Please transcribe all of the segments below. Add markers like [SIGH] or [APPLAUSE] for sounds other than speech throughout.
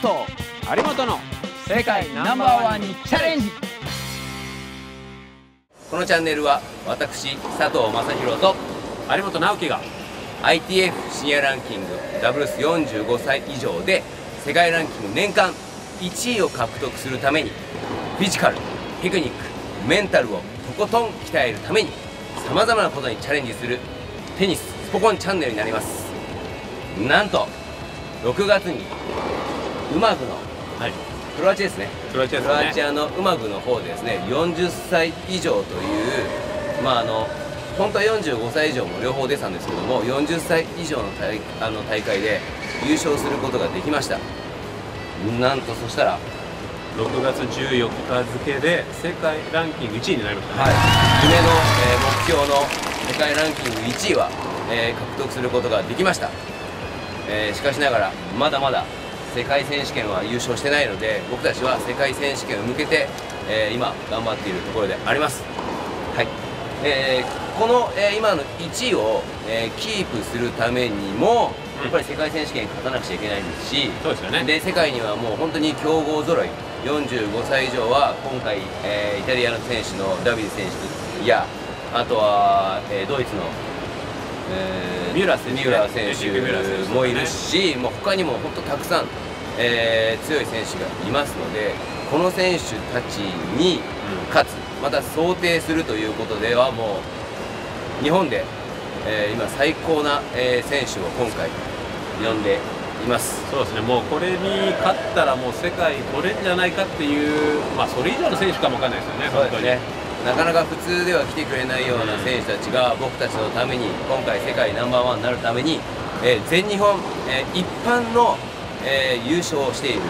佐藤有本の世界ナンバーワンにチャレンジ。このチャンネルは私佐藤正宏と有本直樹が ITF シニアランキングダブルス45歳以上で世界ランキング年間1位を獲得するためにフィジカルテクニックメンタルをとことん鍛えるためにさまざまなことにチャレンジするテニススポコンチャンネルになります。なんと6月にウマグのはい。クロアチアですね。クロアチアね。クロアチアのウマグの方でですね40歳以上というまああの本当は45歳以上も両方出てたんですけども40歳以上の大あの大会で優勝することができました。なんとそしたら、6月14日付で世界ランキング1位になりましたね、はい、夢の、えー目標の世界ランキング1位は、えー獲得することができました、えーしかしながらまだまだ世界選手権は優勝してないので僕たちは世界選手権を向けて、えー今頑張っているところであります。はい。えーこの、えー今の1位を、えーキープするためにもうんやっぱり世界選手権勝たなくちゃいけないですし、そうですよね。で世界にはもう本当に強豪ぞろい45歳以上は今回、えーイタリアの選手のダビデ選手やあとは、えードイツの、えミュラー選手ねミュラー選手もいるし、もう他にも本当たくさん、えー強い選手がいますのでこの選手たちに勝つ。また想定するということではもう日本で、えー今最高な、えー選手を今回呼んでいます。そうですね。もうこれに勝ったらもう世界取れんじゃないかっていうまあそれ以上の選手かもわかんないですよね本当に。ねなかなか普通では来てくれないような選手たちが僕たちのために今回世界ナンバーワンになるために、えー全日本、えー一般の、えー優勝をしている、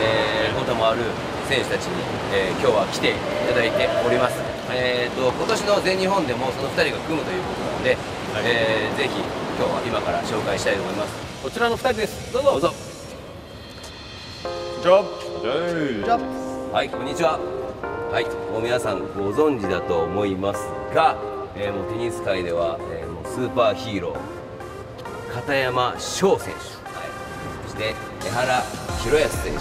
えーこともある選手たちに、えー今日は来ていただいております、えー、と今年の全日本でもその2人が組むということなので、はい。えーぜひ今日は今から紹介したいと思います。こちらの2人です。どうぞ。どうぞ。ジョブジョブはい、こんにちは。はい、もう皆さんご存知だと思いますが、えーもうテニス界では、えーもうスーパーヒーロー片山翔選手、はい、そして江原弘康選手。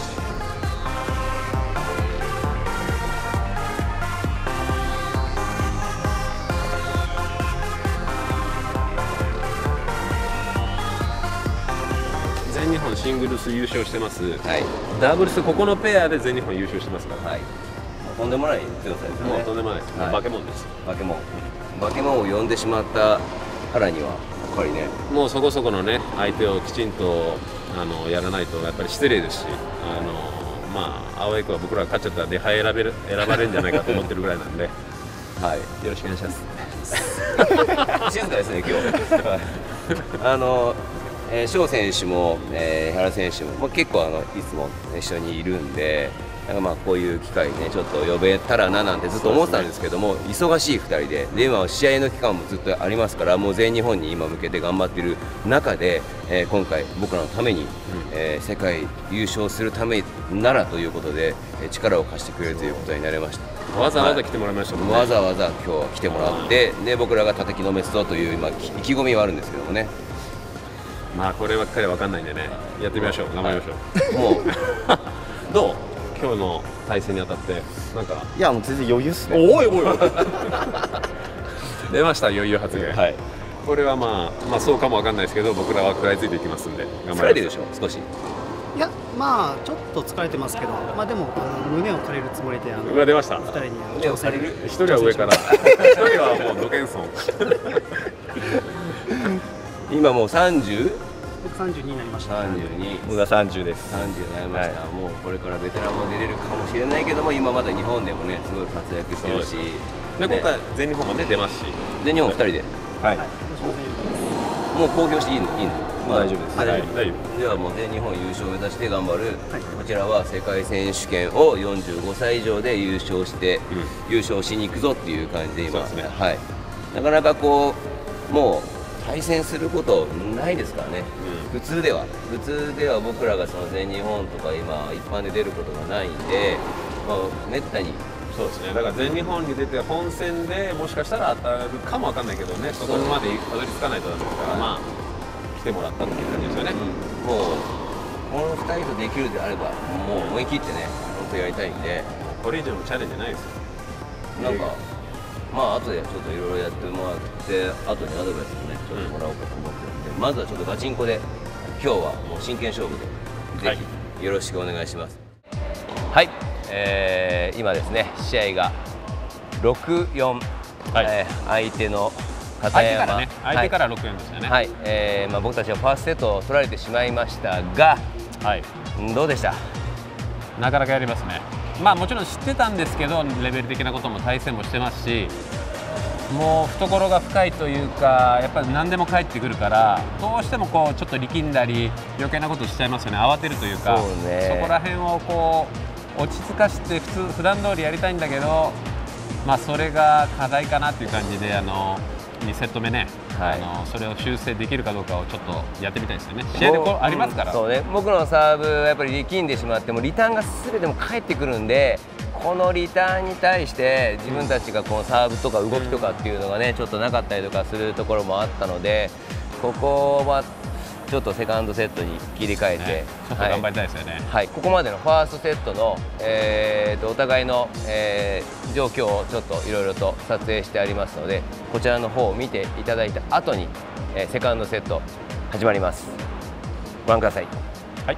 全日本シングルス優勝してます。はい、ダブルスここのペアで全日本優勝してますから、はい、とんでもない強さですよね。もうとんでもないです、はい。化け物です。バケモン、バケモンを呼んでしまったからには、やっぱりね、もうそこそこのね相手をきちんとあのやらないとやっぱり失礼ですしあのまあ青江君は僕らが勝っちゃったら出敗選べる選ばれるんじゃないかと思ってるぐらいなんで。よ [LAUGHS] はい、ろしくお願いします。[LAUGHS] 静かですね、今日。はい。あの、えー翔選手も、えー原選手も、まあ、結構あのいつも一緒にいるんで。なんかまあこういう機会ねちょっと呼べたらななんてずっと思ってたんですけども、忙しい2人でで今は試合の期間もずっとありますからもう全日本に今向けて頑張っている中で、えー今回僕らのために、えー世界優勝するためならということで、えー力を貸してくれるということになりました。わざわざ来てもらいましたもんね、わざわざ今日は来てもらって、で僕らが叩きのめすぞという今き意気込みはあるんですけどもね、まあこればっかりわかんないんでね。やってみましょう。頑張りましょう、もう。[LAUGHS] [LAUGHS] どう？今日の対戦にあたってなんか。いやもう全然余裕っすね。おいおいおい。[LAUGHS] 出ました余裕発言、はい。これはまあまあそうかもわかんないですけど僕らは食らいついていきますんで頑疲れてるしでしょ？少し。いやまあちょっと疲れてますけどまあでもあの胸を借りるつもりであのうわ出ました。二人に胸を借りる。一人は上から。[LAUGHS] 一人はもうドケンソン。[LAUGHS] 今もう3032僕32になりました。僕が30です。30になりました、もうこれからベテランも出れるかもしれないけども今まだ日本でもねすごい活躍してるし。ねで今回全日本もね出ますし。全日本2人で。はい。はい。私もう公表していいの？いいの、まあ大丈夫です。はい。大丈夫。ではもう全日本優勝を目指して頑張る、はい。こちらは世界選手権を45歳以上で優勝して、優勝しに行くぞっていう感じで今。ね。はい、なかなかこうもう対戦することないですからね、普通では。普通では僕らがその全日本とか今一般で出ることがないんで、まあ、めったに。そうですね。だから全日本に出て本戦でもしかしたら当たるかもわかんないけどね。そこまでたどり着かないとダメですからまあ来てもらったっていう感じですよね、もうこの2人とできるであればもう思い切ってね本当やりたいんで。これ以上のチャレンジないですよ。なんかまあ後でちょっといろいろやってもらって後にアドバイスもねちょっともらおうかと思って。るんで、まずはちょっとガチンコで今日はもう真剣勝負でぜひよろしくお願いします。はい、えー今ですね試合が6-4、はい。えー相手の片相手山からね。相手から6円でしたね。はい、えーまあ、僕たちはファーストセットを取られてしまいましたがはい。んどうでした？なかなかやりますね。まあもちろん知ってたんですけどレベル的なことも対戦もしてますしもう懐が深いというかやっぱり何でも返ってくるからどうしてもこうちょっと力んだり余計なことしちゃいますよね。慌てるというかそこら辺をこう落ち着かして普通普段通りやりたいんだけどまあそれが課題かなっていう感じであの2セット目ね、はい。あのそれを修正できるかどうかをちょっとやってみたいですよね。試合でこうありますから、そうね。僕のサーブやっぱり力んでしまってもリターンが全ても返ってくるんでこのリターンに対して自分たちがこのサーブとか動きとかっていうのがねちょっとなかったりとかするところもあったのでここはちょっとセカンドセットに切り替えて、ねちょっと頑張りたいですよね、はい、ここまでのファーストセットの、えーとお互いの、えー状況をちょっといろいろと撮影してありますのでこちらの方を見ていただいた後に、えーセカンドセット始まります。ご覧ください。はい。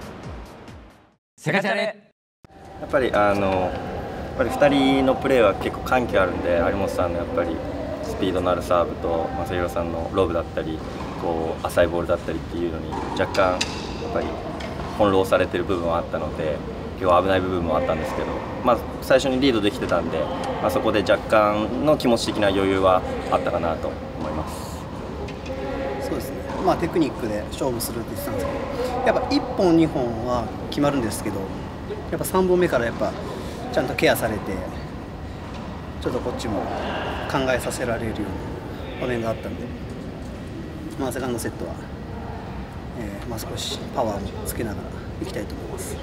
セカチャレ。やっぱりあのやっぱり2人のプレーは結構緩急あるんで有本さんのやっぱりスピードのあるサーブと正弘さんのロブだったりこう浅いボールだったりっていうのに若干やっぱり翻弄されてる部分はあったので結構危ない部分もあったんですけど、まあ、最初にリードできてたんで、まあ、そこで若干の気持ち的な余裕はあったかなと思います。そうですね、まあ、テクニックで勝負するって言ってたんですけど、やっぱ1本、2本は決まるんですけど、やっぱ3本目からやっぱちゃんとケアされて、ちょっとこっちも考えさせられるような場面があったんで、まあ、セカンドセットは、えーまあ、少しパワーもつけながらいきたいと思います。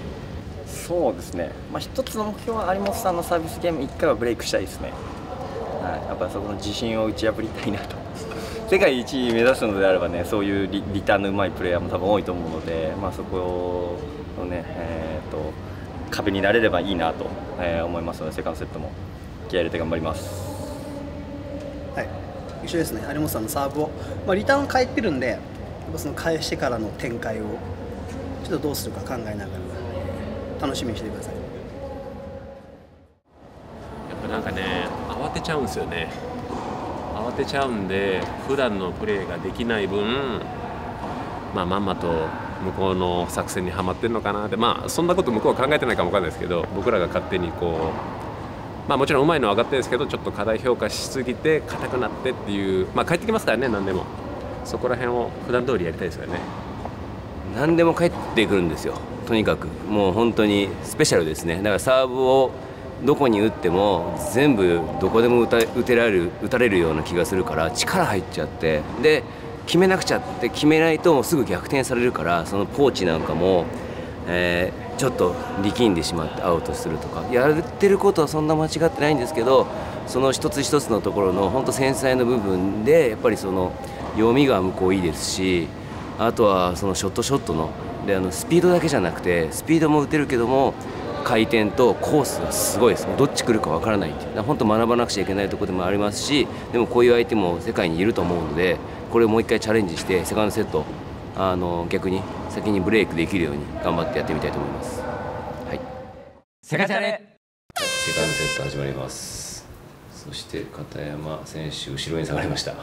そうですね、まあ、一つの目標は有本さんのサービスゲーム1回はブレイクしたいですね、はい、やっぱりそこの自信を打ち破りたいなと。[LAUGHS] 世界一位目指すのであればねそういうリターンのうまいプレイヤーも多分多いと思うので、まあ、そこのね、えー、と壁になれればいいなと、え思いますのでセカンドセットも。気合入れて頑張ります。はい、一緒ですね、有本さんのサーブを、まあ、リターン返ってるんで、やっぱその返してからの展開をちょっとどうするか考えながら、楽しみにしててください。やっぱなんかね慌てちゃうんですよね。慌てちゃうんで普段のプレーができない分まあまんまと向こうの作戦にはまってるのかなって。まあそんなこと向こうは考えてないかもわかんないですけど僕らが勝手にこうまあもちろんうまいのは上がってるんですけどちょっと課題評価しすぎて硬くなってっていうまあ帰ってきますからね何でも。そこら辺を普段通りやりたいですよね。何でも返ってくるんですよ。とにかく。もう本当にスペシャルですね。だからサーブをどこに打っても全部どこでも打た打てられる打たれるような気がするから力入っちゃって。で決めなくちゃって決めないともうすぐ逆転されるからそのポーチなんかも、えーちょっと力んでしまってアウトするとか。やってることはそんな間違ってないんですけどその一つ一つのところの本当繊細な部分でやっぱりその読みが向こういいですしあとはそのショットショットのであのスピードだけじゃなくてスピードも打てるけども回転とコースがすごいです。どっち来るかわからないっていう。本当学ばなくちゃいけないところでもありますしでもこういう相手も世界にいると思うのでこれをもう一回チャレンジしてセカンドセットあの逆に先にブレイクできるように頑張ってやってみたいと思います。はい。セカチャレ。セカンドセット始まります。そして片山選手後ろに下がりました。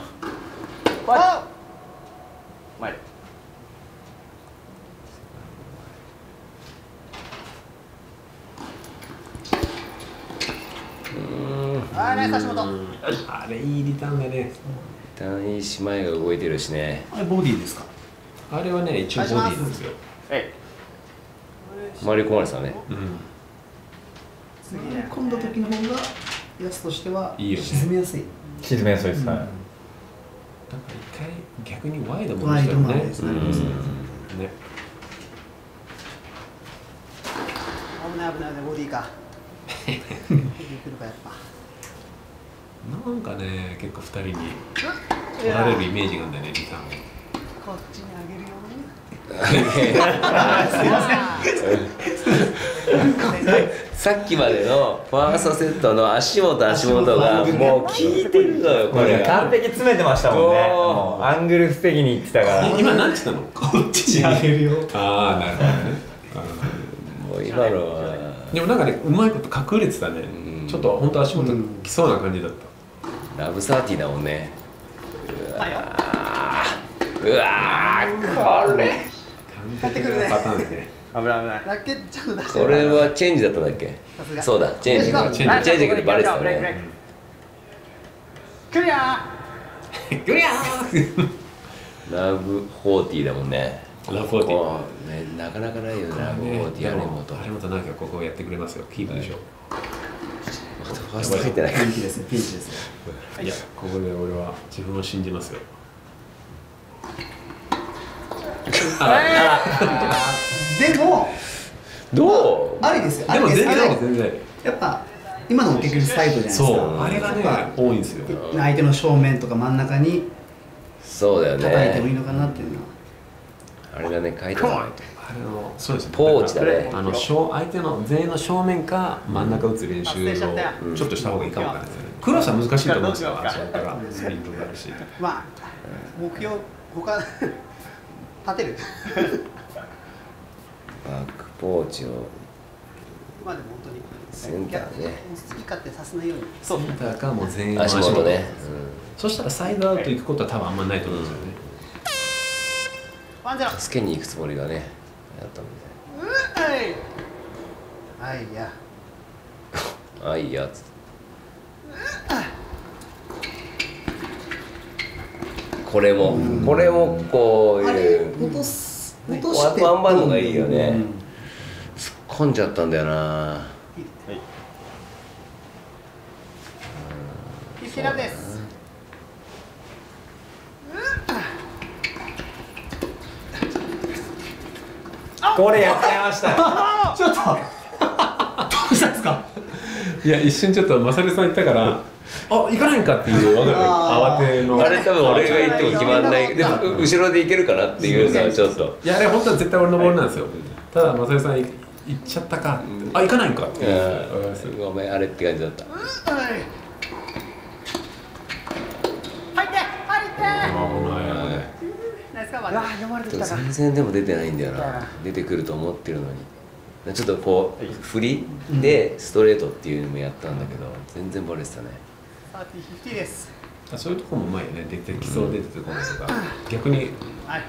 前。あれ、橋本。あれいいリターンだね。単位姉妹が動いてるしね。あれ、ボディですか？あれはね一応ボディなんですよ。回り込まれてたね。うん。次ね、今度時の方が、やつとしては。いいよね。沈めやすい。沈めやすいです、はいだから一回逆にワイドもワイドしたよね。マンですね。ね危ない危ない危ない、ボディか。ボディ来るか、やっぱ。なんかね結構二人に取られるイメージがあるんだよねリターン。をこっちにあげるよ。[LAUGHS] さっきまでのファーストセットの足元足元がもう効いてるのよ [LAUGHS] これが。完璧詰めてましたもんね。アングル防ぎに行ってたから。今何て言ったの？こっちにあげるよ。[LAUGHS] ああなるほどね。もう今のは。でもなんかねうまいこと隠れてたね、うん。ちょっと本当足元来そうな感じだった、ラブサーティーだもんね。うわーうわーこれ。てくるね。パターンね。危ない危ない。ラケットちゃんと出してこれはチェンジだったんだっけ？そうだチェンジ。チェンジチェンジでバレてたね。クリアグリャー。ラブホーティーだもんね。ラブホーティー。ここねなかなかないよねラブホーティーあれもと。なんかここやってくれますよ。キープでしょ、ファースト入ってない。ピンチですねピンチですね。い、やここで俺は自分を信じますよでもどう？ありですよ。あでも全然全然。やっぱ今のも結局サイドじゃないですか。そう。あれがね多いんですよ。相手の正面とか真ん中にそうだよ叩いてもいいねのかなっていうのは。あれがね書いてない。とあれのそうですね。ポーチだね。あの正相手の全員の正面か真ん中打つ練習をちょっとした方がいいかもわかんないですね。クロスは難しいと思うんですよ。あそこからスピードがあるし。まあ目標他立てる。バックポーチを。まあでも本当に。センターね。好き勝手させないように。そう。だからもう全員。の足元ね。そしたらサイドアウト行くことは多分あんまないと思うんですよね、ワンゼロ。うん助けに行くつもりがねやったみはい。はいや。た [LAUGHS] いあいいやつってこれも。これもこういう。落とすね落としてワンバンのがいいよね。うん。突っ込んじゃったんだよな。石田です。これやっちゃいました。ちょっと。[LAUGHS] どうしたんですか？いや一瞬ちょっとマサルさん言ったからあ行かないんかっていう [LAUGHS] 慌ての。あれ多分俺が行っても決まんない。でもう後ろで行けるかなっていうのはちょっと。いやあれ本当は絶対俺のボールなんですよ。ただマサルさんい行っちゃったかあ行かないんかっていう。ごめんあれって感じだった。はい。入って入って。あこのあれはねナイスカバー読まれてきたか全然でも出てないんだよな。出てくると思ってるのに。ちょっとこう振りでストレートっていうのもやったんだけど全然バレてたねサーティフィフティです。そういうとこもうまいよね。出てきそう出てこないとか逆にはい。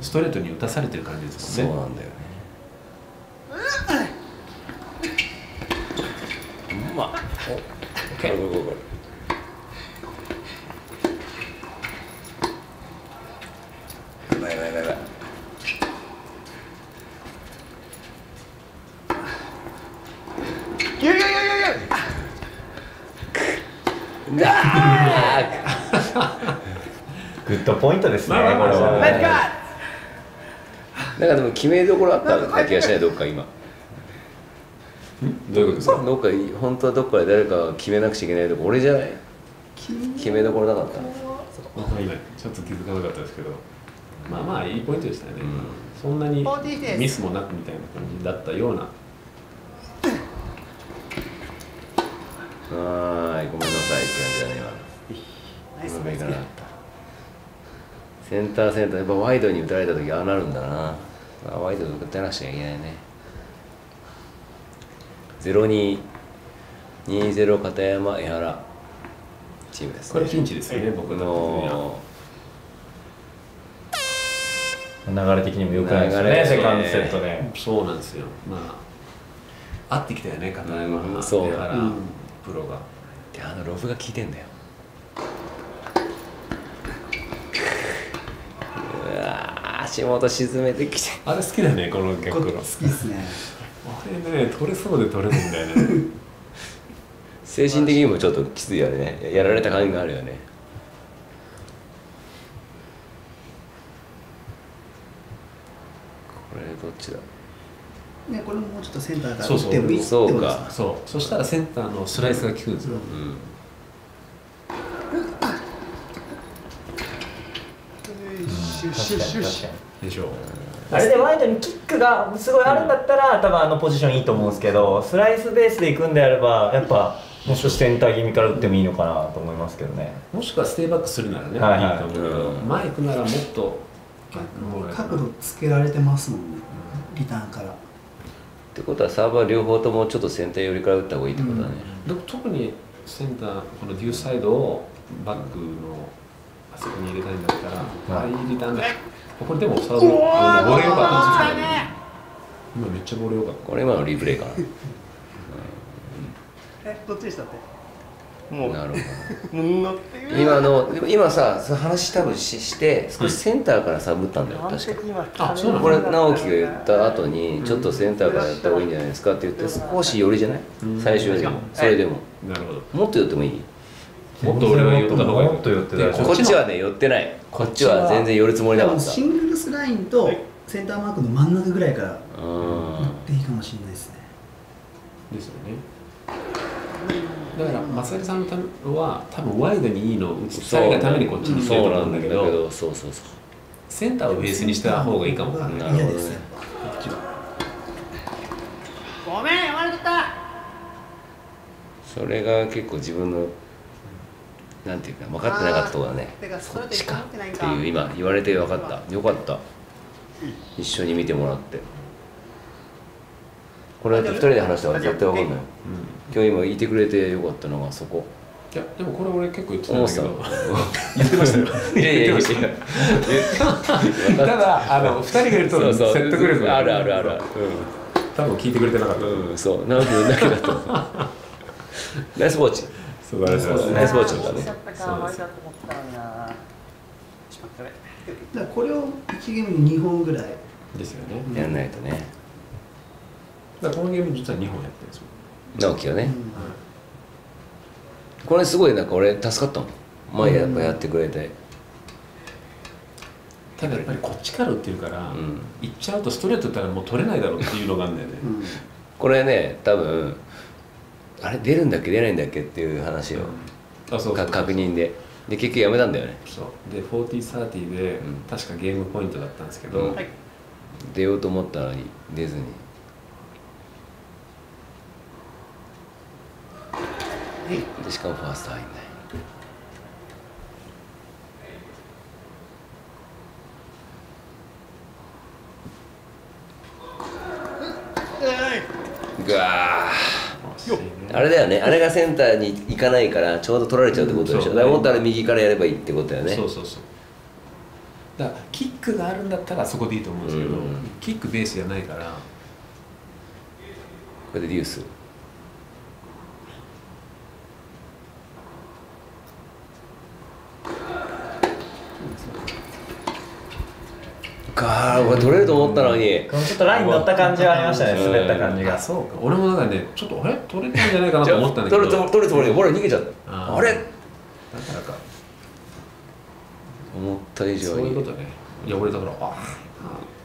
ストレートに打たされてる感じですもんね。そうなんだよね。うまっ。おこれこれこれやばいやばいやばいやばいゆゆゆゆゆあグッドポイントですね、これは。ナイスカーなんかでも決めどころあったような気がしないどっか今。どういうことですか？どっか本当はどっかで誰かが決めなくちゃいけないとこ俺じゃない？決めどころなかった。今ちょっと気づかなかったですけど。まあまあいいポイントでしたよね、うん。そんなに40ですミスもなくみたいな感じだったようなはーいごめんなさいって感じだねナイス今今。いかなかったセンターセンターやっぱワイドに打たれた時ああなるんだな。あワイドで打たなくちゃいけないね。0220片山江原。チームですね。これピンチですよね、僕のの流れ的にも良くないですよねセカンドセットでそうなんですよ。まあ合ってきたよね片山うんそううんプロが。であのロブが効いてんだよ。うわー足元沈めてきて。あれ好きだねこの逆路こ好きですね。あれね取れそうで取れないんだよね。[LAUGHS] 精神的にもちょっときついよね。ややられた感じがあるよね。これどっちだ？ねこれももうちょっとセンターからそうそう。打ってもいいそうかってことですそうそしたらセンターのスライスが効くんですよ、うん。確確かに確かにでしょあれでワイドにキックがすごいあるんだったら多分あのポジションいいと思うんですけどスライスベースで行くんであればやっぱもしかしてセンター気味から打ってもいいのかなと思いますけどねもしくはステイバックするならね、はいはいいいと思うけど、うん前行くならもっと角度つけられてますもんねリターンからってことはサーバー両方ともちょっとセンター寄りから打った方がいいってことだね、でも特にセンターこのデューサイドをバックのあそこに入れたいんだったら、はい。ああいうリターンだこれでもサードあのボレー良かったんですよ今めっちゃボレー良かった。これ今のリプレイかえどっちでしたって？もうななるほど。今の今さその話多分しして少しセンターからサブったんだよ確か。あそうなの？これ直樹が言った後にちょっとセンターからやった方がいいんじゃないですかって言って少し寄りじゃない？うん。最初よりも。それでも。なるほど。もっと寄ってもいい？もっと俺が言った方がいいもっと寄ってこっちはね寄ってない。こっちは全然寄るつもりなかった。シングルスラインとセンターマークの真ん中ぐらいからうん。打っていいかもしれないですね。ですよねだから正木さんのためは多分ワイドにいいのを打ちたいがためにこっちにしてると思うんだけどそうそうそうそセンターをベースにした方がいいかも。なるほどねごめん悪かった。うそれが結構自分のなんていうか分かってなかったところだね。てかストこっちかっていう今言われて分かった。よかった。一緒に見てもらってこれだって二人で話したから絶対分かんない今日今言ってくれてよかったのがそこ。いやでもこれ俺結構言ってたんだけど。[LAUGHS] 言ってましたよ。いやいやいや。い [LAUGHS] やただあの2人がいるとそうそう。説得力が。あるあるある多分聞いてくれてなかった、うん、う。ん、そう直樹のだけだとナイスウォッチ。素晴らしい。ナイスウォッチだったね。だこれを1ゲームに2本ぐらい。ですよね。やんないとねだからこのゲーム実は2本やってるんですよ。直樹はね、これすごいなんか俺助かったもん。前やっぱやってくれて。ただやっぱりこっちから打ってるから、ん。行っちゃうとストレート打ったらもう取れないだろうっていうのがあるんだよね、これね多分あれ出るんだっけ出ないんだっけ？っていう話を、あそうか確認で。で結局やめたんだよね。そう。で4030で、ん。確かゲームポイントだったんですけど、うん。出ようと思ったのに出ずにでしかもファースト入んない。ぐわー。あれだよね。あれがセンターに行かないからちょうど取られちゃうってことでしょ、そうだからもっとあれ右からやればいいってことだよね。そうそうそう。だからキックがあるんだったらそこでいいと思うんですけど、うん。キックベースじゃないから。これでデュースかーこれ取れると思ったのに。ちょっとライン乗った感じはありましたね滑った感じが。あそうか。俺もなんかねちょっとあれ？取れてるんじゃないかなと思ったんだけど。取るつもり取るつもりでほら逃げちゃった。あれだからか。思った以上に。そういうことね。いや俺だからああ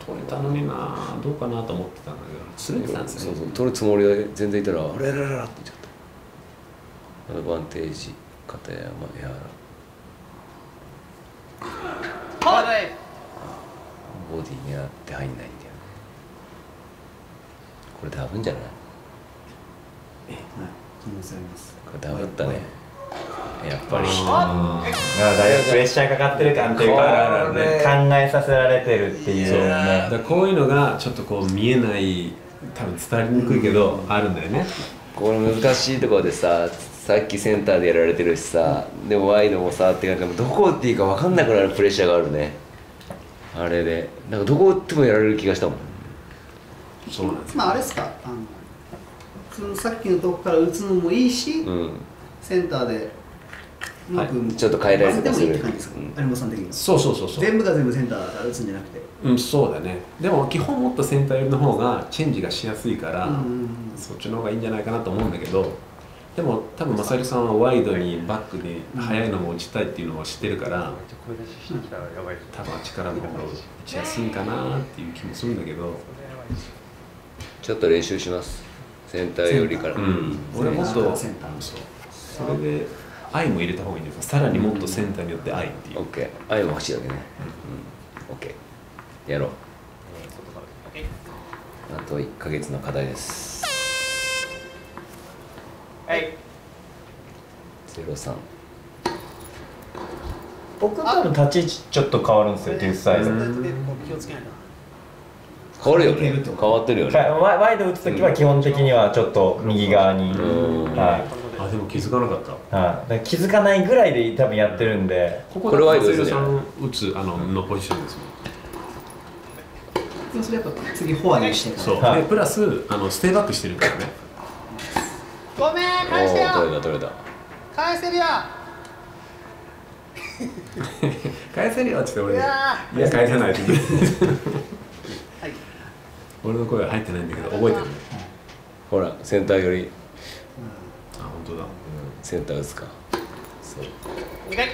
取れたのになどうかなと思ってたんだけど。滑ってたんですね。そうそう取るつもりで全然いたらあれあれあれあれって言っちゃった。アドバンテージ片山やらボディ狙って入んないんだよね。これダブんじゃない？はい。可能性あります。これダブったね。やっぱり。あまあだいぶプレッシャーかかってる感というかこれ考えさせられてるっていう。ーそうだねからこういうのがちょっとこう見えない多分伝わりにくいけど、あるんだよね。これ難しいところでささっきセンターでやられてるしさでもワイドもさって感じでどこ打っていいか分かんなくなるプレッシャーがあるねあれで。なんかどこ打ってもやられる気がしたもん。そうなんです。まああれですか。あのそのさっきのとこから打つのもいいし、うん。センターでうまく、ちょっと変えられる。混ぜてもいいって感じですか、うん。有本さん的にはそうそうそうそう。全部が全部センターから打つんじゃなくて。うんそうだね。でも基本もっとセンター寄りの方がチェンジがしやすいから、うんうんうん。そっちの方がいいんじゃないかなと思うんだけどでも多分正木さんはワイドにバックで速いのも打ちたいっていうのを知ってるから多分力の方が打ちやすいかなっていう気もするんだけど、ちょっと練習します。センター寄りから。うん、俺もっとセンターそうそれで愛も入れた方がいいんですよ。さらにもっとセンターによって愛っていう。オッケー。愛も欲しいわけね、OK やろう。あと1ヶ月の課題ですはい。03僕多分立ち位置ちょっと変わるんですよデュースサイド気をつけないと。変わるよね。変わってるよね。ワイワイド打つ時は基本的にはちょっっと右側に、うん。はい。あでも気づかなかった。はい、気づかないぐらいで多分やってるんで。こここれワイドですね。さん打つあののポジションですもん。それやっぱ次フォアにしてから。そう、はい。でプラスあのステイバックしてるからねごめんお返してお取れよた取れた。返せるよ。[LAUGHS] 返せるよって俺。いやいや返さないって [LAUGHS] はい。俺の声は入ってないんだけど覚えてるねほらセンター寄り。あ本当だ。センター打つか。そう。2回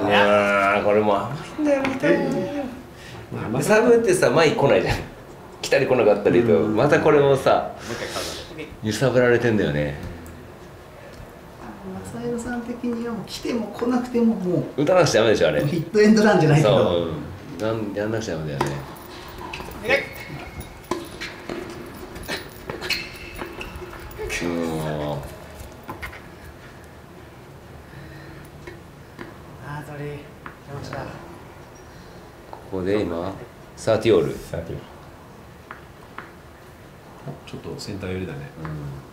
うわーこれも甘いんだよみたいなサブってさ前来ないじゃん。来たり来なかったりとまたこれもさ揺さぶられてんだよね。マサイロさん的にはもう来ても来なくてもも打たなくちゃダメでしょあれ。うヒットエンドランじゃないけそう、どうん、なんやんなくちゃダメだよね。2回うんここで今サーティオール、さておちょっとセンター寄りだね。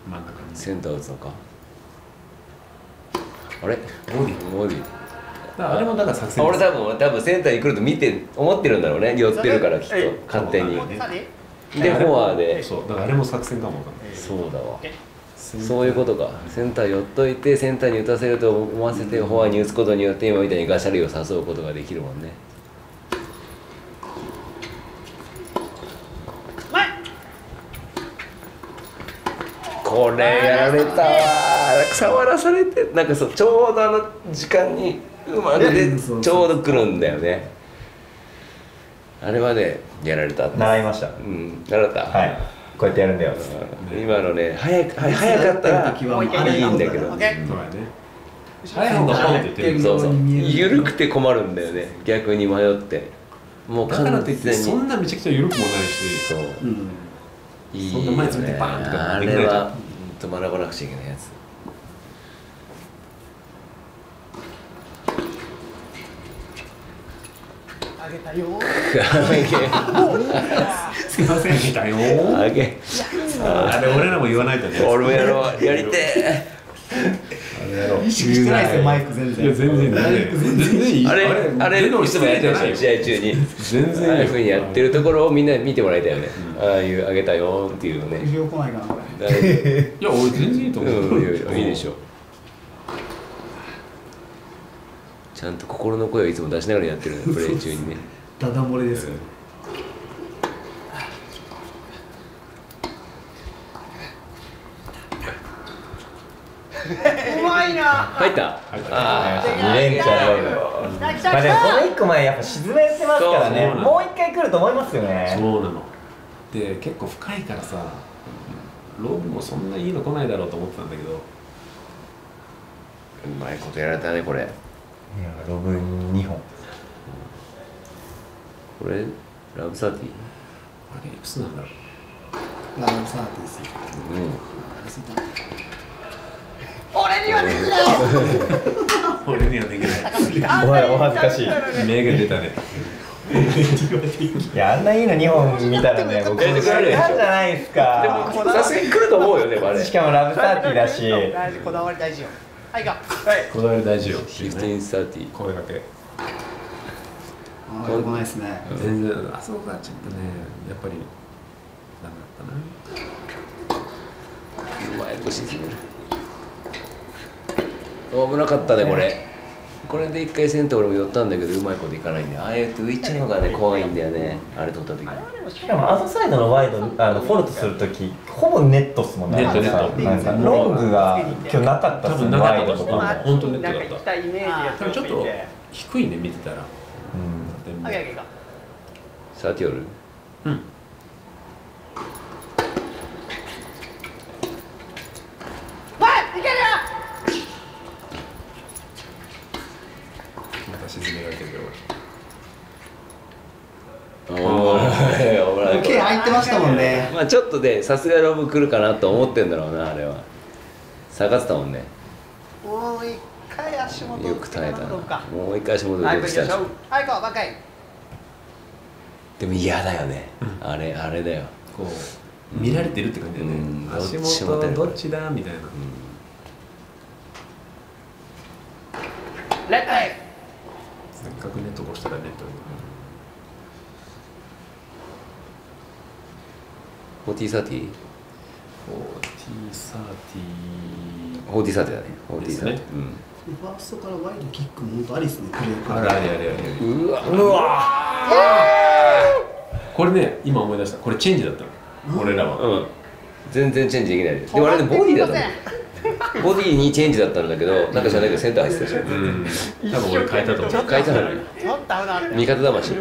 うん、真ん中にセンター打つのか？あれ？ボディ。ボディ。あれもだから作戦俺多分俺多分センターに来ると見て思ってるんだろうね。寄ってるからきっと。はい勝手に。でフォアで。そうだからあれも作戦かもわかんない。そうだわ。そそういうことか。センター寄っといてセンターに打たせると思わせてフォアに打つことによって今みたいにガシャリを誘うことができるもんねこれやられたわ。触らされてなんかそうちょうどあの時間にうまくでちょうど来るんだよね。あれまでやられた習いました。うん。習った？はい。こうやってやるんだよ。今のね早くはい早かったらいいんだけど。早い方がポンって言ってる。そうそう。緩くて困るんだよね。逆に迷って。もうだから完といって全にそんなめちゃくちゃ緩くもないし。そう。うんいいそんな前詰めてバーンとかあできないじゃんれは学ばなくちゃいけないやつ。あげたよ。すいませんみたいよ。あげ。あれ俺らも言わないとね。俺もやろう。やりてえ意識してないですよマイク全いや然全然全然全然いいあれあれいつもやってるじゃないよ。試合中に。全然ああいうふうにやってるところをみんなに見てもらいたいよね、ああいうあげたよーっていうのねいや俺全然いいと夫思う、うんいいでしょ。ちゃんと心の声をいつも出しながらやってるねプレー中にね。ダダ漏れです [LAUGHS] いな入った？入った。ああ2連チャンだよまあでもこの1個前やっぱ沈めてますからね。もう一回来ると思いますよね。そうなの。で結構深いからさローブもそんないいの来ないだろうと思ってたんだけど。うまいことやられたねこれ。いやロブ2本。これラブサーティあれいくつなんだろう？ラブサーティですよ。うん俺にはできない。俺にはできない。お前お恥ずかしい目が出たねいやあんないいの2本見たらね僕嫌じゃないですでか。もさすがに来ると思うよねあれしかもラブサーティーだし。大事こだわり大事よ。はいがこだわり大事よ。15サーティ声だけあーよくないですね。全然あそこがちょっとねやっぱりダメだったな。うまいこと沈める危なかったねこれ。これで一回センター俺も寄ったんだけどうまいこといかないんでああやって浮いちゃうのがね怖いんだよね。あれ取った時。にしかもアウトサイドのワイドあのフォルトするときほぼネットっすもんねネットネット。なんかロングが今日なかったっ多すね分なかったと思う。ワイドと。か本当ネットだった。たイメージや多分ちょっと低いね見てたら。うん。でもあげあげかサーティオール？うんはいいけるよまた沈められてるよってましたもんね。まあちょっとでさすがロブ来るかなと思ってんだろうなあれは。下がってたもんね。もう一回足元よく耐えたな。もう一回足元はいでしたしはいこう若いでも嫌だよね、あれあれだよ。こう見られてるって感じだよね、うん足元どっちだ？みたいな、レッドせっかくネット越したらネットにフォーティーサーティー？4030フォーティーサーティー。だねフォーティーサーティですー、うんファーストからワイドキックもありですねあれあれあれあれうわうわこれね今思い出した。これチェンジだったの、俺らは、うん。全然チェンジできない。ででもあれねボディだったの。ボディにチェンジだったんだけどなんか知らないけどセンター入ってたじゃん。うん。多分俺変えたと思う。か変えたのにちょっと危な。かった味方魂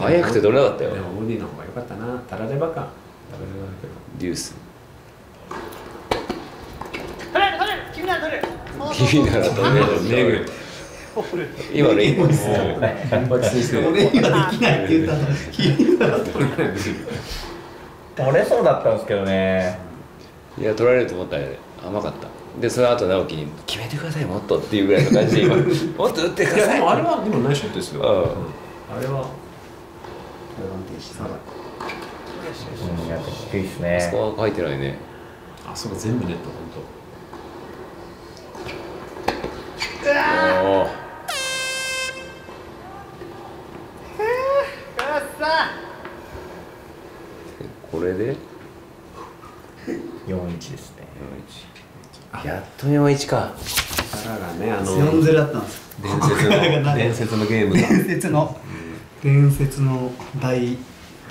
速くて取れなかったよ。なでもボディの方が良かったな。タラレバか。タラレバだけど。デュース。取れる取れる君なら取れる。君なら取れるめぐる今のいいもう本発にしてる俺にはできないって言ったの。君なら取れる取れそうだったんですけどね。いや取られると思ったら甘かった。でその後直樹に「決めてくださいもっと」っていうぐらいの感じで今「[LAUGHS] もっと打ってください。あれはでもナイスショットですよ、うんうんあれはうんやっぱ低いっすスねコア書いてないね。あそこ全部ネット本おー。これで？41ですね。やっと41か。当タラがねあの4ゼロだったんです。伝説の伝説のゲームが。伝説の伝説の第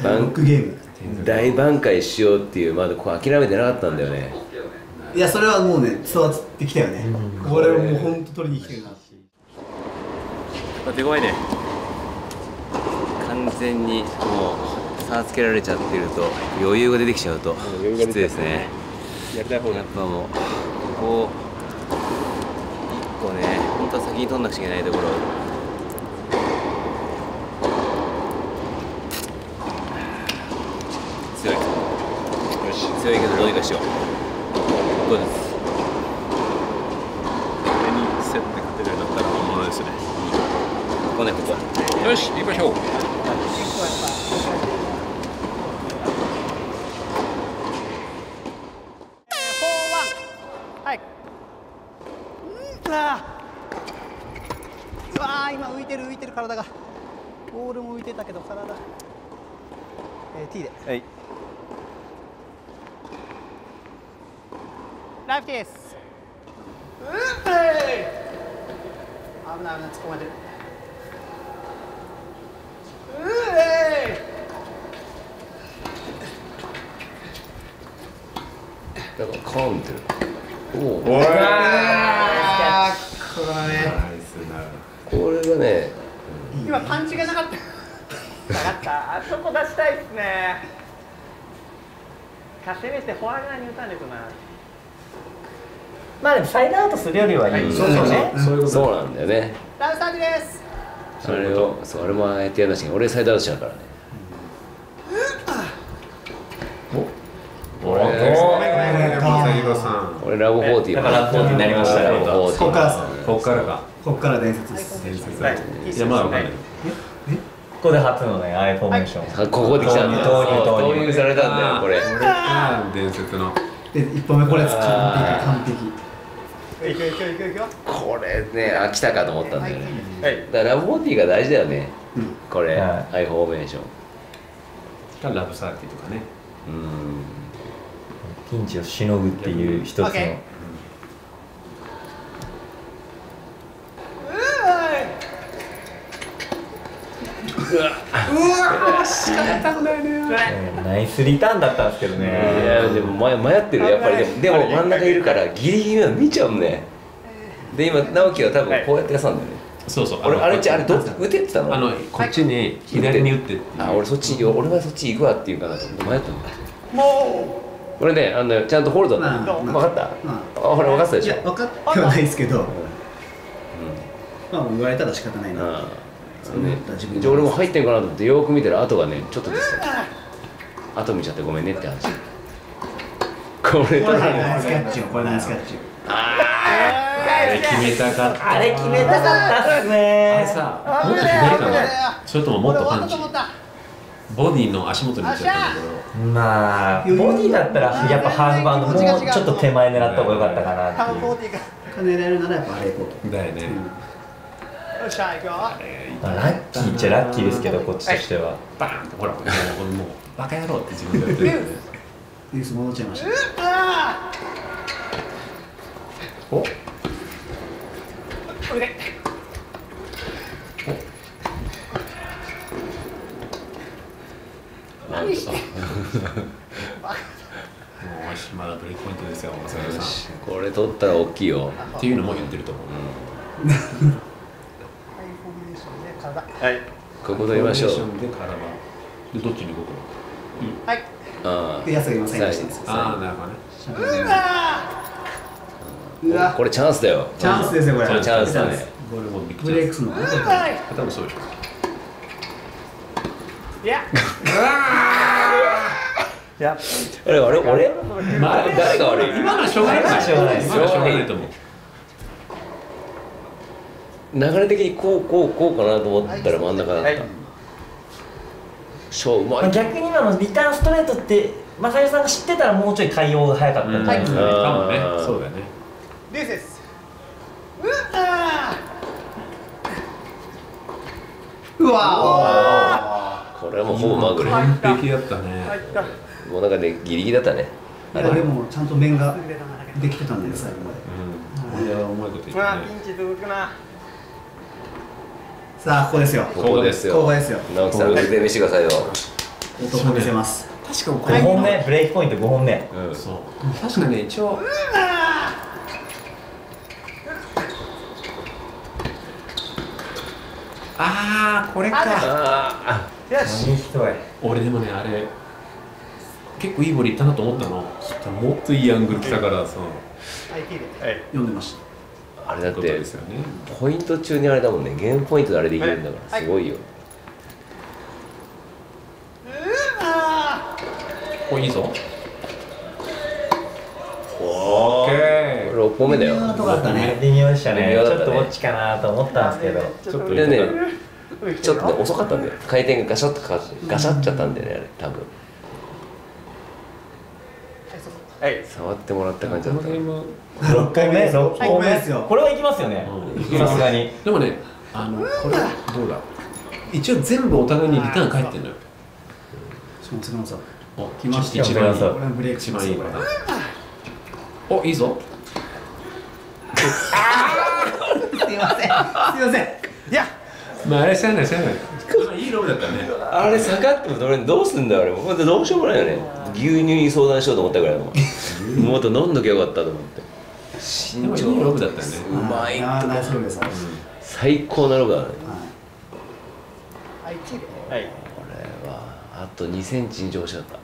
第6ゲーム大挽回しようっていうまだこう諦めてなかったんだよね。いやそれはもうね伝わってきたよね。これはもう本当取りに来てるな手強いね。完全にもう差つけられちゃってると余裕が出てきちゃうときついですね。やりたい方やっぱもうここ一個ね本当は先に取んなくちゃいけないところ強いよし強いけどどうにかしようどうです？これに競って勝てるようになったら本物ですねここねここよし行きましょうはい。うんあーうわー今浮いてる浮いてる体が。ボールも浮いてたけど体。えー、T で。はいライフティース。うっえい危ない危ない突っ込まれてる。だからカーンってるおおこれはね。これがね今パンチがなかった。下がったあそこ出したいですねかせめてフォア側に打たないとなまあでもサイドアウトするよりはいい。ですよねそう。いうことそうなんだよね。ラウスタージです。あれをそれもああやってやらなきゃいけない。俺サイドアウトしちゃうからね。お。お。ごめんごめんごめん。正弘さん。俺ラブ4 0だからラブ40になりましたラブ40ここからここからか。ここから伝説です。伝説。はい。いやまだわかんない。ここで初のねアイフォーメーション。あここで来たんだ。よ。投入投入されたんだよこれ。これが伝説の。で一本目これ完璧完璧。これねあ来たかと思ったんだよね。はい。だからラブ40が大事だよね。うん。これはアイフォーメーション。かラブサーティーとかね。うん。ピンチをしのぐっていう一つの OK うんナイスリターンだったんですけどいねやでも迷迷ってるやっぱりでも。でも真ん中いるからギリギリは見ちゃうね。で今直樹は多分こうやってやったんだよね。そうそう俺あれちあれどっ打てってたの？あのこっちに左に打ってっていう。あ俺そっち俺はそっち行くわっていうかなと思って迷ったんだ俺ねあのちゃんとホールドまあ。分かった？まあ。ほら分かったでいしょ？や分かってはないですけど、まあもう言われたら仕方ないな。うん。そうね自分でじゃあ俺も入ってんかなと思ってよく見たら後がねちょっとですよ。後見ちゃってごめんねって話。これこれナイスキャッチよ？これナイスキャッチあれ決めたかった。あれ決めたかったっすあれねさもっと左かなそれとももっとパンチ。ボディの足元に行っちゃったんだけど。まあボディだったらやっぱハーフバウンドもうちょっと手前狙った方が良かったかなっていう。ティーか金入れるならやっぱあれ行こうとだよね、よっしゃ行くよまあラッキーっちゃラッキーですけどこっちとしては。バーンってほらもう俺もうバカ野郎って自分でやってる。よねユース戻っちゃい。ましたあおー腕何してもうしまだブレイクポイントですよさよし。これ取ったら大きいよ。ん。っていうのも言ってると思う、[LAUGHS] ハイフォーメーションで体。はい。ここ取りましょう。で体でどっちに動くのはい。あで安が今サイン出したんですよああなるほどね。うわこれチャンスだよ。チャンスですよこれ。これチャンスだね。これもビッグブレイクスの。ね多分そうでしょいやいやあれあれ俺？まあ誰が悪い？今のはしょうがないしょうがない。しょうがないと思う流れ的にこうこうこうかなと思ったら真ん中だった。ショーうまい。逆に今のリターンストレートって正義さんが知ってたらもうちょい対応が早かったんじゃないですか、かもねそうだよねデュースですうわこれはもうほぼまぐれ完璧だったーね。入ったもうなんかねギリギリだったね。いやでもちゃんと面ができてたんだよ最後まで。うん。これはうまいこと言ってね。ピンチ続くなさあここですよ。ここですよ。ここですよ。直樹さん腕見してくださいよ。男見せます。確かこ5本目。ブレイクポイント5本目。うん。そう。確かね一応。ああこれか。あよし。俺でもねあれ結構いいボールいったなと思ったの。そしたらもっといいアングル来たからその。はい。読んでましああれだってですよね。ポイント中にあれだもんね。ゲームポイントであれできるんだから。はい。すごいよ。あおい。いぞおオッケ6本目だよ。微妙なとこあったね。微妙。でしたね。ね。ちょっとぼっちかなと思ったんですけど。ちょっとね上ちょっとね遅かったんだよ。回転がガシャッとかかってガシャっちゃったんだよねあれ。多分はい。触ってもらった感じだった。このゲーム6回目6本本目目ですよ。これはいきますよね。うん。さすがに。でもねあのこれどうだ？一応全部お互いにリターン返ってんのよ。しかも菅野さん。お来ました。一番いい。そうこれはブレイクし一ますよこれ番いいパターンおいいぞ。すいません。すいません。いや。まああれしゃあないしゃあない。まあいいロブだったねあれ下がっても俺どうすんだよあれ。ほんとどうしようもないよね牛乳に相談しようと思ったぐらいだもっと飲んどきゃよかったと思って。でもいいロブだったよね。うまいあーナイスロブです、はい最高なロブだね。はい切るはいこれはあと2センチに上昇だった。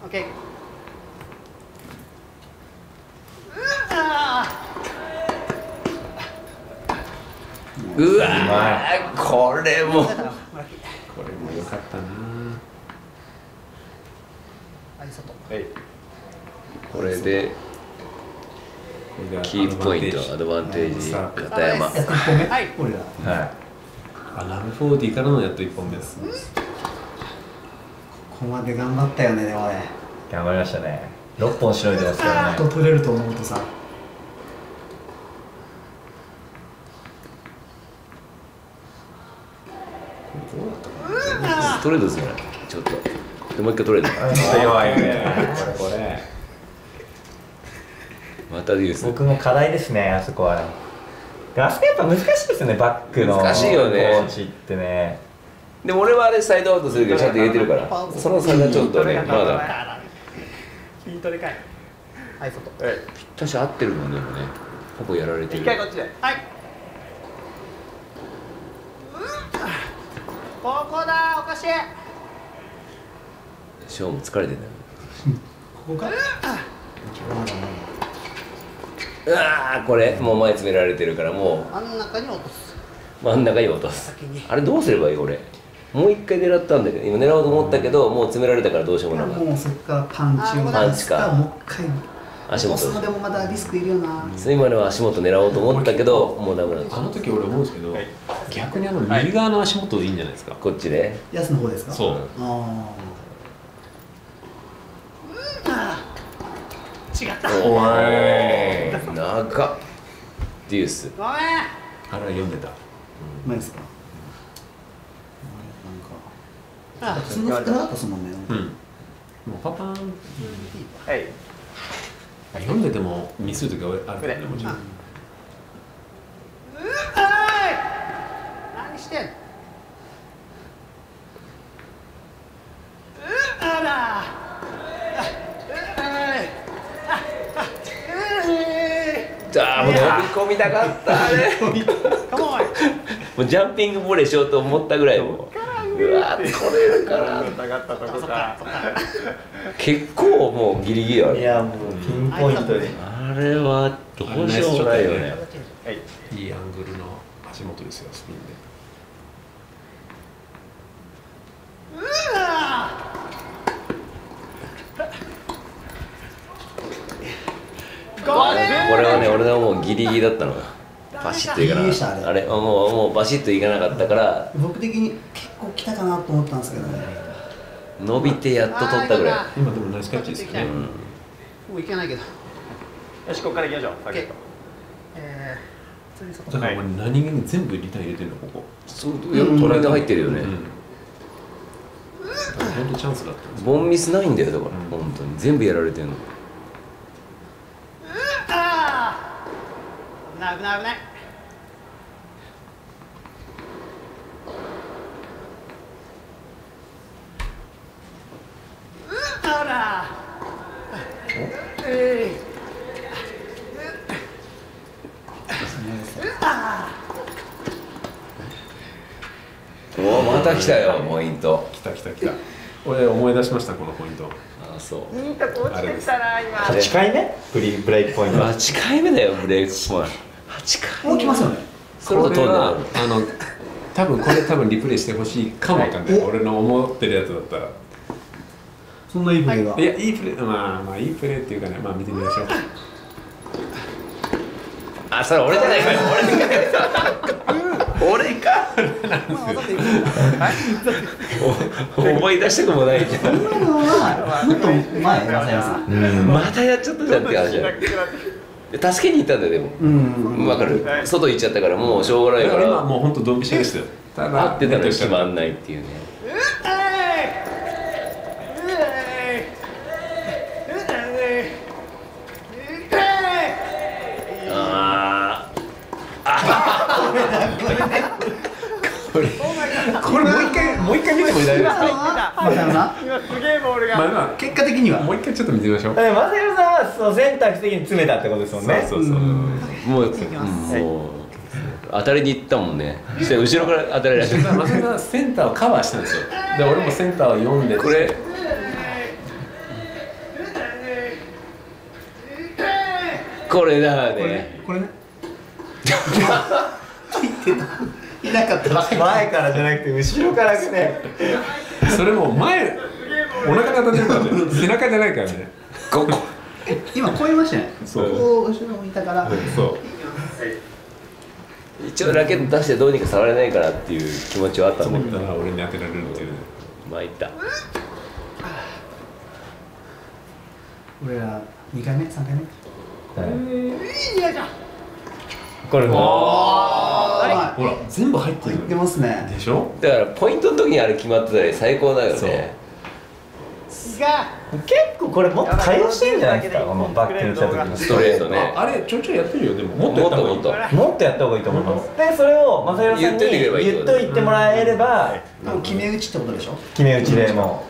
うわー。これも。これも良かったなはい外はいこれでこれがキープポイントアドバンテージ。片山。やっと1本目。はい。俺らはい。あラブフォーティーからのやっと1本目ですここまで頑張ったよねでもね。頑張りましたね。6本しのいでますからねと取れると思うとさ。ストレートですねでもう一回取れるちょっと弱いねこれこれまたデュース。僕も課題ですねあそこは。あそこやっぱ難しいですよねバックの難しいよね。コーチってね。でも俺はあれサイドアウトするけどちゃんと入れてるから。その差がちょっとねまだ。ヒントでかい。はい外確か合ってるもんねでもね。ほぼやられてる。一回こっちで。はい。ここだおかしいショーも疲れてんだよ。ここかうわーこれもう前詰められてるからも真ん中に落とす。う真ん中に落とす。先に。あれどうすればいい？俺。もう一回狙ったんだけど今狙おうと思ったけどもう詰められたからどうしようもなかっもうそこからパンチをパンチか。もう一回。た足元。でもまだリスクいるよな。今のは足元狙おうと思ったけどもうダメなんですあの時俺思うんですけど、逆にあの右側の足元でいいんじゃないですか、こっちで。やつの方ですか？そう、あおー長っ。デュース。あごめんあれは読んでた。何ですかなんか普通の服なかったですもんね。うん。もうパパーン。はい。読んでてもミスる時があるからねもちろん何してんのあらああもう飛び込みたかったあれ。[LAUGHS] もうジャンピングボレーしようと思ったぐらいもううわ取れるか。な結構もうギリギリある。いやもうピンポイントで。あれはどうしようもないよね。いいアングルの足元ですよスピンでこれはね俺のもうギリギリだったのバシッといかなギリギリでしたあれもうもうバシッといかなかったから僕的に結構来たかなと思ったんですけどね。伸びてやっと取ったぐらい。今でもナイスキャッチですよね、うん。もういけないけど。よしここから行きましょう。サケットえー、普通にそこだから俺何気に全部リターン入れてんのここ。そうトライで入ってるよね、うん。本当チャンスだったボンミスないんだよだから、うん。本当に。全部やられてるのあー危ない危ない。危ない。あらえおおまた来たよポイント。来た来た来た。俺思い出しましたこのポイント。あそう。いいとこあれです。8回目？フリーブレイクポイント。8回目だよブレイクポイント8回もう来ますよね。それはあの多分これ多分リプレイしてほしいかもわかんない、俺の思ってるやつだったら。そんないいプレーが、いやいいプレーまあまあいいプレーっていうかねまあ見てみましょう。あそれ俺じゃないかよ。俺か俺か。お思い出したくもないじゃん。今のはもっと前またやっちゃったじゃんって話じゃん助けに行ったんだよでも。うん。わかる？外行っちゃったからもうしょうがないか今らもう本当ドンピシャでしたよた合ってたのに決まんんないっていうねあこれこれもう一回もう一回見ても大丈夫です今すげえボールまあまあん結果的には。もう一回ちょっと見てみましょう。えマセルさんはその選択的に詰めたってことですもんね。そうそうそう、あもうもう当たりに行ったもんね。そして後ろから当たりられただから松田さんセンターをカバーしたんですよ。で俺もセンターを読んでて。これこれだこれねねこれね。言ってたいなかった。ら前からじゃなくて後ろから来てそれも前お腹が当たってるからね。背中じゃないからね。ここ。今超えましたね。そう。こう後ろ向いたから。そう。一応ラケット出してどうにか触れないからっていう気持ちはあったとんだけど。思ったら俺に当てられるっていうね。まあいった。俺ら2回目？3回目？これも。はほら。全部入ってるい入ってますね。でしょ？だからポイントの時にあれ決まってたら最高だよそう。ね結構これもっと対応してんじゃないですか。このバックに来た時のストレートね。ああれちょいちょいやってるよ。でもももっとやっと。もっともっとやった方がいいと思いますでそれを正弘さんに言っといてもらえればもう決め打ちってことでしょ？決め打ちでも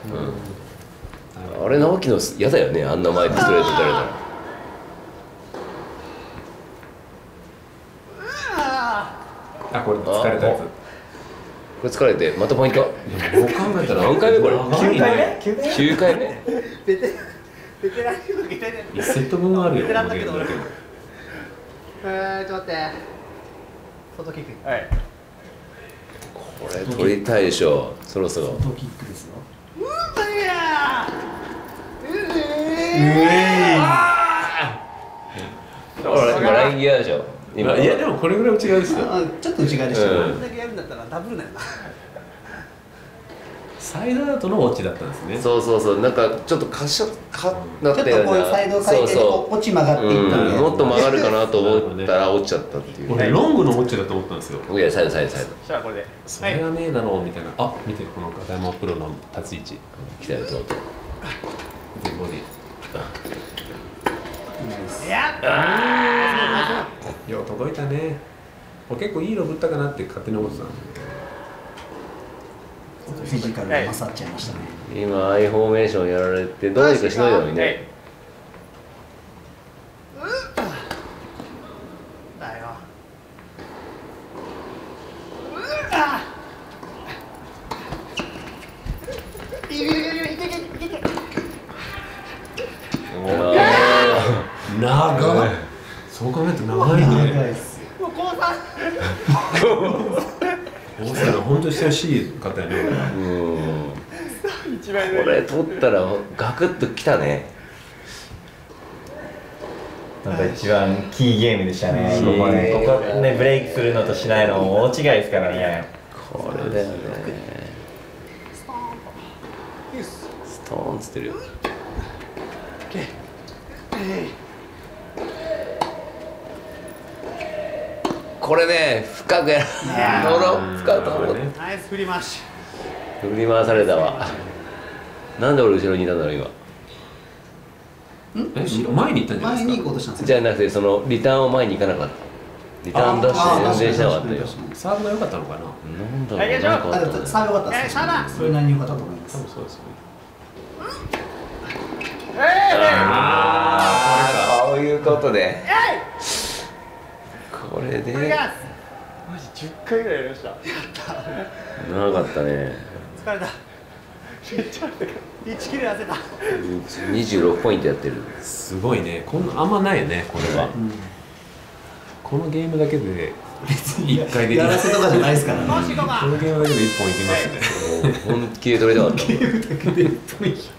あれ直樹の嫌だよね。あんな前でストレート打たれたらあこれ疲れたやつ。これ疲れてまたポイント。どう考えたら何回目これ。長い9回目？ね9回目？9回目。ベテベテラン。級受けて1セット分あるよベテランだけどこのゲームえー、ちょっと待って。外キックはい。これ取りたいでしょそろそろ。トキックですよ。ほら今ラインギアでしょ今いやでもこれぐらい違うですよ。あちょっと内側でしたうん。これだけやるんだったらダブルだよな。サイドアウトのオチだったんですね。そうそうそう。なんかちょっとかしゃかなっちょっとたよう。なこういうサイド回転でこう落ち曲がっていったんでうん、もっと曲がるかなと思ったら落ちちゃったっていう。俺ロングのオチだと思ったんですよ。い。やサイドサイドサイド。じゃあこれで。それはねえだろうみたいな。あ見てこの片山プロの立ち位置。来たよとうとうでボディいやよう届いたね。俺結構いいのぶったかなって勝手に思ってたんで。フィジカルが勝っちゃいましたね。今アイフォーメーションやられてどうにかしのいだのにねだよ長いそう考えると長い長いねですよもう高三大阪の本当に親しい方やねうん一番これ取ったらガクッときたね。なんか一番キーゲームでしたね、うん。ここね、ここねブレイクするのとしないの大違いですからね。これだよね。ストーンっつってる。よこれね深くやるド深くこれねナイス振り回し振り回されたわなんで俺後ろにいたんだろう今。えし前に行ったんじゃない前にですか？行こうとしたんですよ。じゃなくてそのリターンを前に行かなかった。リターンダッシュ全然しなかったよサーブが良かったのかななんだろうはいよいしょな。んかあったねサーブ良かったですそれなりに良かったと思います。多分そうですよねああこうい！うことでこれでマジ10回ぐらい！やりました長かったね疲れた1キロ痩せた。26ポイントやってる。すごいね。こんなあんまないよねこれは、このゲームだけで1回でやらせとかじゃないですからね。こかこのゲームだけで1本いきますね。本気で取りたかったゲームだけで一本いきチ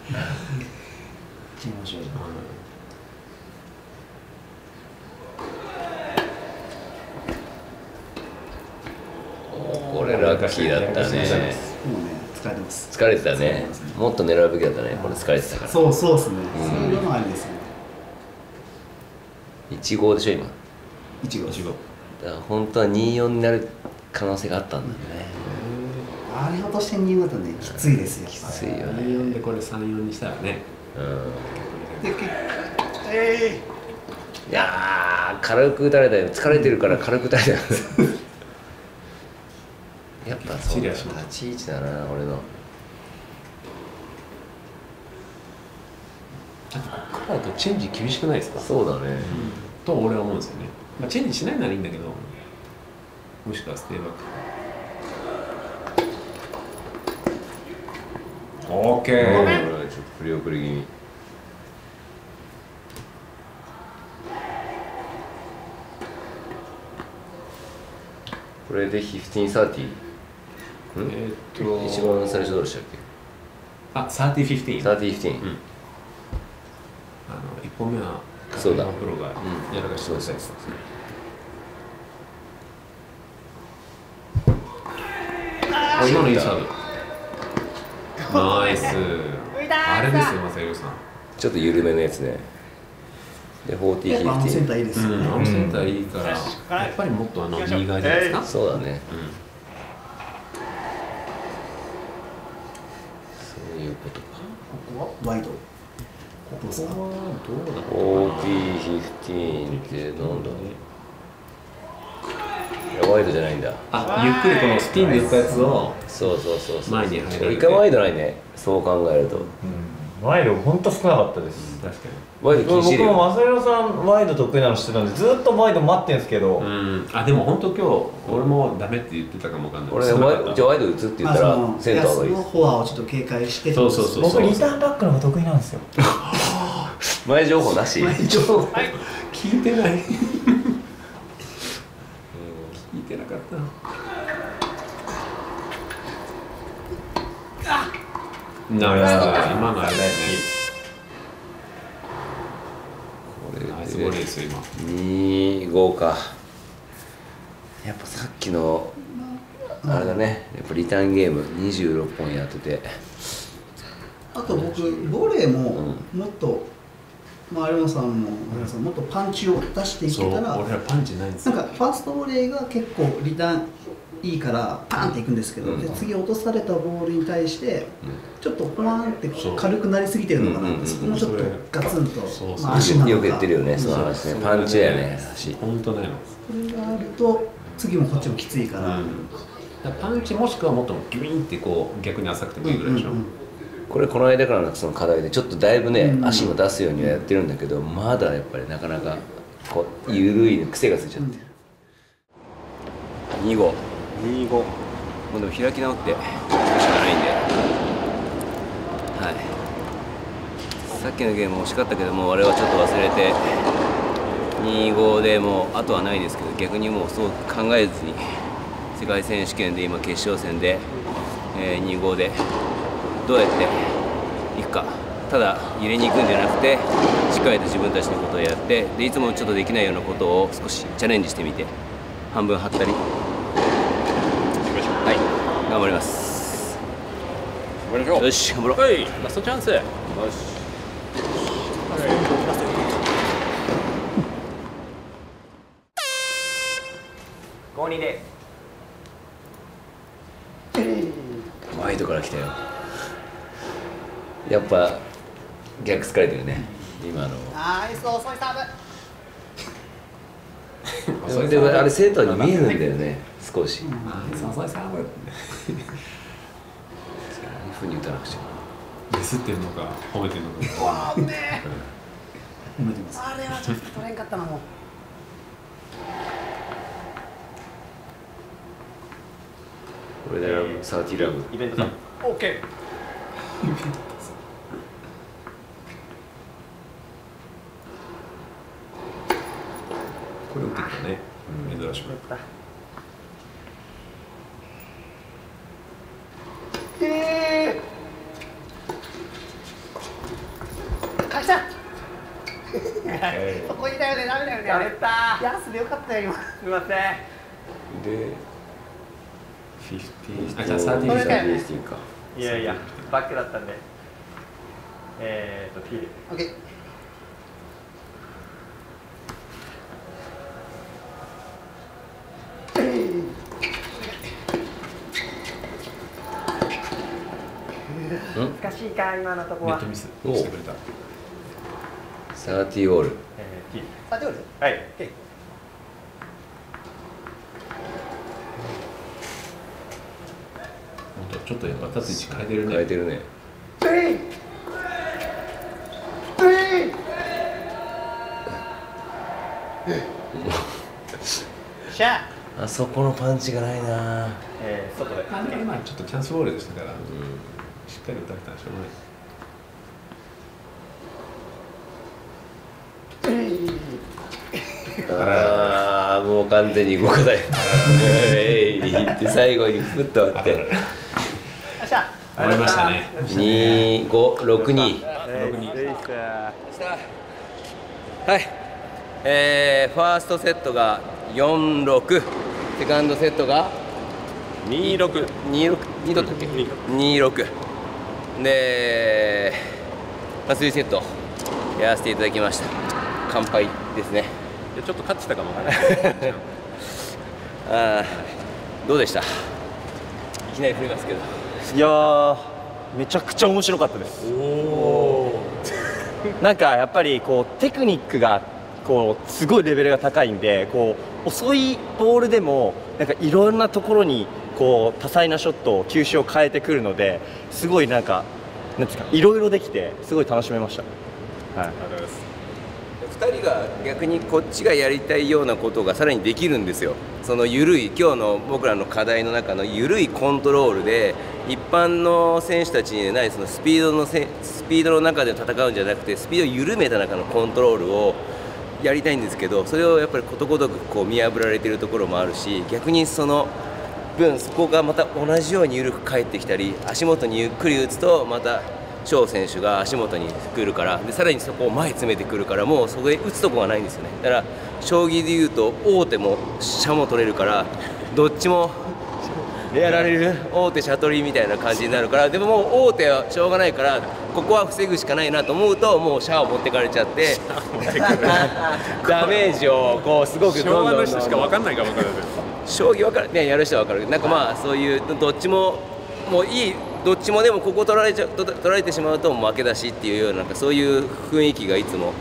ーム勝利これラッキーだったね疲れてます。疲れてたね。もっと狙うべきだったね。これ疲れてたから。そうそうですね。うん。そういうのもありですよね。1号でしょ今？一号。1号。だから本当は24になる可能性があったんだよね。あれ落として2だとねきついですよ。きついよね。34でこれ34にしたらね。うん。で結えいやー軽く打たれたよ。疲れてるから軽く打たれたよ [LAUGHS] やっぱそう立ち位置だな俺の。あとこっからだとチェンジ厳しくないですか？そうだね。と俺は思うんですよね、まあ、チェンジしないならいいんだけどもしくはステイバック。オーケうん。ーちょっと振り遅れ気味。これで1530んえーっと。一番最初どうでしたっあ30-15け3015うんあの1本目はそうだ。プロがやらかしてください。ですあ今のいいサーブ。ナイス。あれですよ正弘さん。ちょっと緩めのやつね。で40やっぱあのセンタ50ーいいですよね。うん、あのセンターいいから、やっぱりもっとあの右側じゃないですか、そうだね。うんそういうことか。ここはワイド。ここはどうだったかな。OP15 ってなんだ？いやワイドじゃないんだ。あゆっくりこのスピンで打ったやつをそうそうそうそう。前に入られて一回ワイドないね。そう考えるとワイド本当少なかったです。確かワイド禁止僕も正弘さんワイド得意なの知ってたんでずっとワイド待ってんですけど、にうん。あでも本当今日俺もダメって言ってたかもわかんない。俺ワイじゃあワイド打つって言ったらセンターがいい安のフォアをちょっと警戒してそうそうそう僕リターンバックの方が得意なんですよ。[LAUGHS] [LAUGHS] 前情報なし？前情報。聞いてない聞いてなかったなるほど。今のあれですね。これナイスボレーですよ今。25か。やっぱさっきのあれだね。やっぱリターンゲーム26本やってて。あと僕ボレーももっと、まあ有馬さんも有馬さんもっとパンチを出していけたら俺らパンチないんですよ。なんかファーストボレーが結構リターンいいからパーンっていくんですけど、で次落とされたボールに対してちょっとポワーンって軽くなりすぎてるのかな。うんうんうんってそこもちょっとガツンとそうそう。まあ足なのか。よく言ってるよねその話ね。パンチだよね足。本当だよ。それがあると次もこっちもきついから、うん。だからパンチもしくはもっとギュインってこう逆に浅くてもいいぐらいでしょ、うんうんこれこの間からのその課題でちょっとだいぶね、うん足も出すようにはやってるんだけどまだやっぱりなかなかこう緩い癖がついちゃって。る、2号25もうでも開き直ってやるしかないんで。はい。さっきのゲーム惜しかったけどもうあれはちょっと忘れて25でもうあとはないですけど逆にもうそう考えずに世界選手権で今決勝戦で、えー25でどうやっていくか。ただ入れに行くんじゃなくてしっかりと自分たちのことをやってでいつもちょっとできないようなことを少しチャレンジしてみて半分張ったり。はい頑張りますよし頑張ろう。はい。ラストチャンス。52でワイドから来たよ。やっぱ逆疲れてるね。今の。ナイス遅いサーブ。[LAUGHS] でもあれセンターに見えるんだよね。少し。サザエさんそういう。ふうに打たなくちゃディスってるのか褒めてるのかわあねあれはちょっと取れんかったなもう。これでサーティラブ。イベントさん。OK これ打ってきたね珍しく返したそこいたよねダメだよねやめたヤスでよかったよ今。すみません。であじゃあサーティーこれね。15か？いやいやバックだったんで。えー、っと T でオッケー難しいか今のとこは。ネットミスして。くれたサーティオール。えー、るはいオッケー本当ちょっとやっぱ立つ位置変えてるね。変えてるね。しゃ [LAUGHS] あそこのパンチがないな。えー、外で。ちょっとチャンスボールでしたから、しっかり打たれたらしょうがない。ああもう完全に動かない。えいって最後にふっと割って。よっしゃ。終わりましたね。2562はい。えー、ファーストセットが46セカンドセットが26 26 2だったっけ26で、まあ、3セットやらせていただきました。乾杯ですね。いやちょっと勝ってたかもわからない。[LAUGHS] あーどうでした？いきなり振りますけど。いやーめちゃくちゃ面白かったです。[LAUGHS] なんかやっぱりこうテクニックがこうすごいレベルが高いんでこう遅いボールでもなんかいろんなところにこう多彩なショットを球種を変えてくるのですごいなんかなんですかいろいろできてすごい楽しめました、はい、ありがとうございます2人が逆にこっちがやりたいようなことがさらにできるんですよ。その緩い今日の僕らの課題の中の緩いコントロールで一般の選手たちにないそのスピードのせスピードの中で戦うんじゃなくてスピードを緩めた中のコントロールをやりたいんですけどそれをやっぱりことごとくこう見破られているところもあるし逆にその分そこがまた同じように緩く返ってきたり足元にゆっくり打つとまた翔選手が足元に来るからでさらにそこを前詰めてくるからもうそこで打つとこがないんですよね。だから将棋でいうと王手も飛車も取れるからどっちもやられる王手飛車取りみたいな感じになるからでももう王手はしょうがないからここは防ぐしかないなと思うともう飛車を持ってかれちゃって [LAUGHS] ダメージをこうすごく昭和どんどんどん。どんの人しか分かんないかも分からない将棋わかる。ねやる人は分かる。なんかまあそういうどっちももういいどっちもでもここ取られちゃと取られてしまうと負けだしっていうようななんかそういう雰囲気がいつも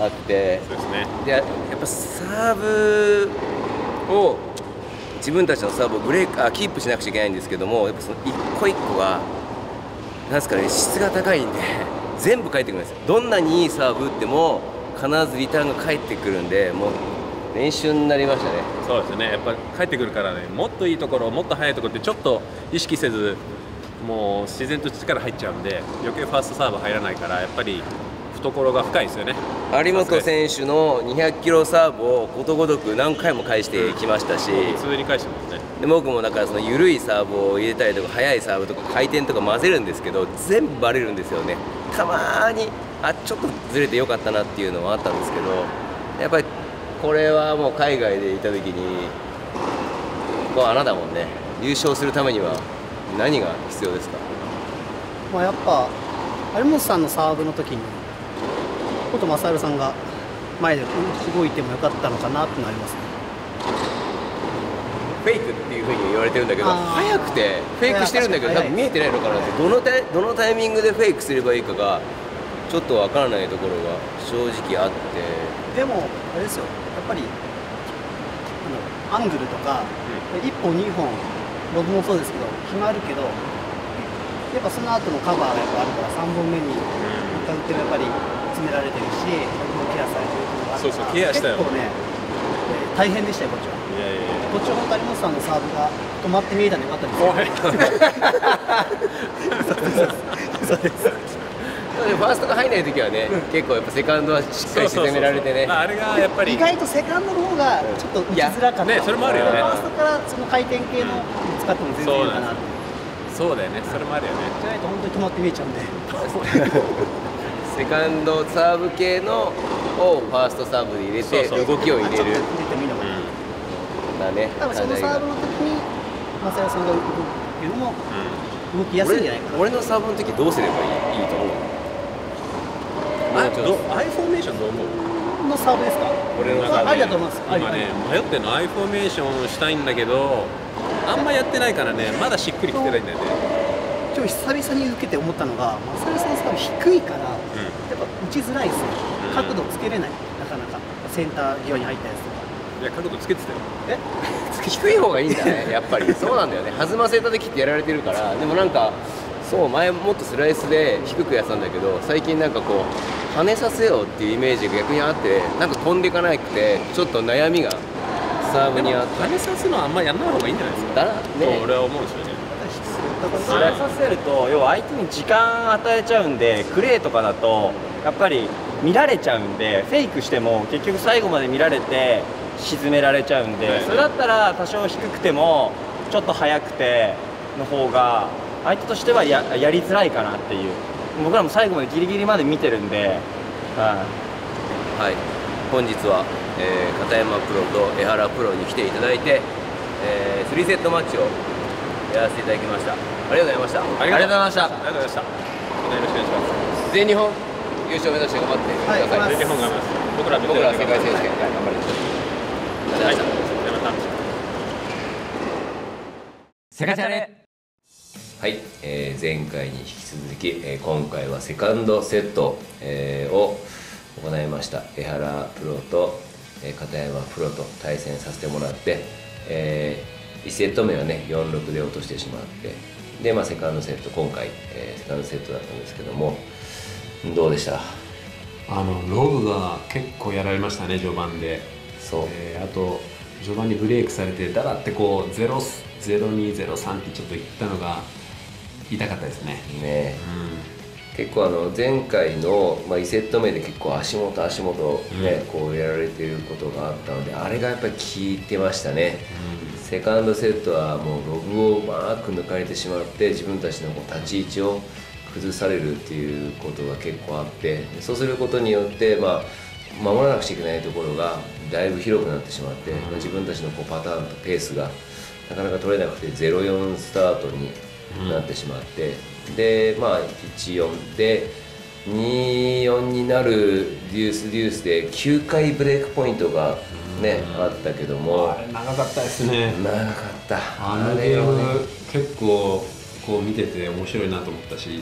あって。そうですね。でやっぱサーブを自分たちのサーブをブレイクあキープしなくちゃいけないんですけどもやっぱその一個一個がなんですかね質が高いんで全部返ってくるんですよ。どんなにいいサーブ打っても必ずリターンが返ってくるんでもう練習になりましたね。そうですね。やっぱ帰ってくるからねもっといいところもっと速いところってちょっと意識せずもう自然と力入っちゃうんで余計ファーストサーブ入らないからやっぱり懐が深いですよね。有本選手の200キロサーブをことごとく何回も返してきましたし、普通に返してますね。で僕もだからその緩いサーブを入れたりとか速いサーブとか回転とか混ぜるんですけど全部バレるんですよね。たまーにあちょっとずれてよかったなっていうのはあったんですけどやっぱりこれはもう海外でいた時にこう穴だもんね優勝するためには何が必要ですか？まあ、やっぱ有本さんのサーブの時にこと正治さんが前で動いてもよかったのかなってなりますね。フェイクっていうふうに言われてるんだけどあー。速くてフェイクしてるんだけど多分見えてないのかなってどのどのタイミングでフェイクすればいいかがちょっとわからないところが正直あって。でもあれですよ。やっぱりアングルとか、1本2本ロブもそうですけど決まるけどやっぱその後のカバーがやっぱあるから3本目にまた打ってもやっぱり詰められてるしロブもケアされてるっていうのがあるからそうそうケアしたよ。結構ねえー大変でしたよこっちは。いやいやいや。こっちは本当有本さんのサーブが止まって見えたんでよかったですよ [LAUGHS] そうですファーストが入らない時はね、結構やっぱセカンドはしっかり沈められてね。まああれがやっぱり。意外とセカンドの方がちょっと打ちづらかった、ねそれもあるよね。ファーストからその回転系の使っても全然いいのかなって。そうだよね。それもあるよね。じゃないと本当に止まって見えちゃうんで。[LAUGHS] セカンドサーブ系のをファーストサーブで入れて動きを入れる。ちょっと入れてもいいのかな、だね。多分そのサーブの時に正代さんが動くっていうのも動きやすいんじゃないかな。俺俺のサーブの時どうすればいいいいと思う？あどアイフォーメーションどう思う？のサーブですか？俺の中で。ありだと思います。今ね迷ってんのアイフォーメーションしたいんだけどあんまやってないからねまだしっくりきてないんだよね。今日久々に受けて思ったのが正代さんのサーブ低いからやっぱ打ちづらいですよ。うん。角度つけれない。なかなか。センター際に入ったやつとか。いや角度つけてたよ。え？[LAUGHS] 低い方がいいんだね [LAUGHS] やっぱり。そうなんだよね。弾ませた時ってやられてるからでもなんかそう前もっとスライスで低くやってたんだけど最近なんかこう跳ねさせようっていうイメージが逆にあってなんか飛んでいかなくてちょっと悩みがサーブにあって。跳ねさすのはあんまやんない方がいいんじゃないですか？だね。と俺は思うんですよね。スライさせると要は相手に時間与えちゃうんでクレーとかだとやっぱり見られちゃうんでフェイクしても結局最後まで見られて沈められちゃうんはい。でそれだったら多少低くてもちょっと速くての方が相手としてはややりづらいかなっていう僕らも最後までギリギリまで見てるんで、はい。はい、本日は、えー片山プロと江原プロに来ていただいて、えー、3セットマッチをやらせていただきました。ありがとうございました。ありがとうございました。ありがとうございました。よろしくお願いします。全日本優勝目指して頑張ってください、はい全日本頑張ります。僕ら僕ら世界選手はい権頑張りましょう。ありがとうござい。ましたじゃあまた。セカチャレはい、えー前回に引き続き、えー今回はセカンドセット、えーを行いました。江原プロと、えー片山プロと対戦させてもらって、え1セット目はね4-6で落としてしまってで、まあ、セカンドセット今回、えーセカンドセットだったんですけどもどうでした？あのロブが結構やられましたね序盤で。そう、えーあと序盤にブレイクされてだだってこう0 0203ってちょっといったのが痛かったですね。ね。う結構あの前回の、まあ、2セット目で結構足元足元ね、こうやられてることがあったのであれがやっぱり効いてましたね、セカンドセットはもうロブをうまく抜かれてしまって自分たちのこう立ち位置を崩されるっていうことが結構あってそうすることによって、まあ、守らなくちゃいけないところがだいぶ広くなってしまって、まあ自分たちのこうパターンとペースがなかなか取れなくて0-4スタートになってしまって、でまあ1-4で2-4になるデュースデュースで9回ブレイクポイントがね、あったけども。あれ長かったですね。長かった。あのゲーはね。ム結構こう見てて面白いなと思ったし、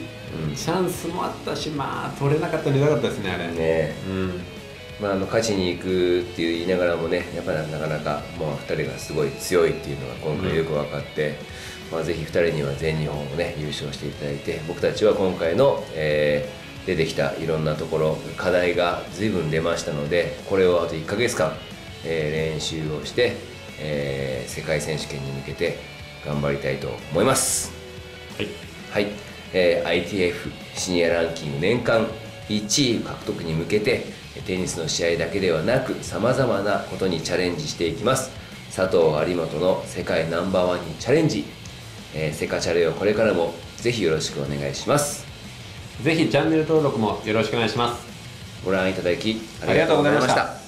うん。チャンスもあったしまあ取れなかったの痛かったですねあれ。ね。うん。まあ、あの勝ちに行くっていう言いながらもねやっぱりなかなかもう2人がすごい強いっていうのが今回よく分かって、まあ、ぜひ2人には全日本をね優勝していただいて僕たちは今回の、えー出てきたいろんなところ課題が随分出ましたのでこれをあと1ヶ月間、えー練習をして、えー世界選手権に向けて頑張りたいと思います。はい。はい、えー ITF シニアランキング年間1位獲得に向けてテニスの試合だけではなくさまざまなことにチャレンジしていきます。佐藤有本の世界ナンバーワンにチャレンジ、えーセカチャレをこれからもぜひよろしくお願いします。ぜひチャンネル登録もよろしくお願いします。ご覧いただきありがとうございました